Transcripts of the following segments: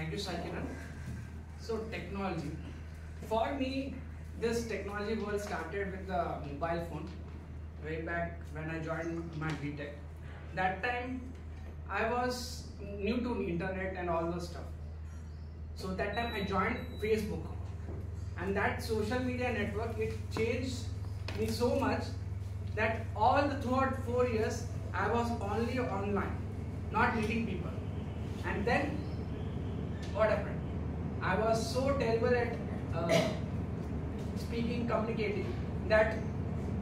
Thank you, Sakiran. So, technology. For me, this technology world started with the mobile phone way back when I joined my BTech. That time, I was new to internet and all those stuff. So that time I joined Facebook, and that social media network it changed me so much that all the throughout four years I was only online, not meeting people. And then what happened? I was so terrible at uh, speaking, communicating that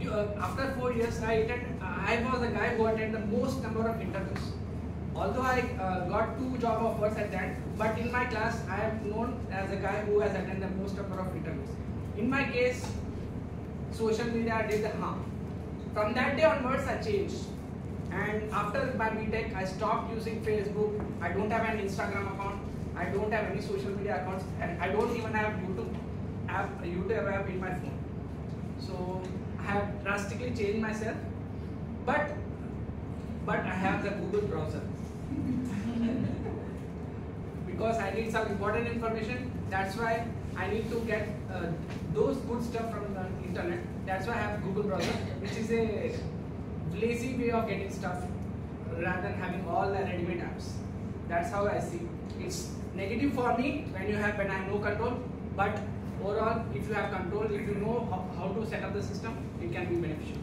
uh, after four years I attend, I was the guy who attended the most number of interviews. Although I uh, got two job offers at that, but in my class I am known as a guy who has attended the most number of interviews. In my case, social media did the harm. From that day onwards, I changed. And after my BTech, I stopped using Facebook. I don't have an Instagram account. I don't have any social media accounts, and I don't even have YouTube app, YouTube app in my phone. So I have drastically changed myself, but but I have the Google browser because I need some important information. That's why I need to get uh, those good stuff from the internet. That's why I have Google browser, which is a lazy way of getting stuff rather than having all the ready-made apps. That's how I see. It's negative for me when you have when I have no control, but overall, if you have control, if you know how, how to set up the system, it can be beneficial.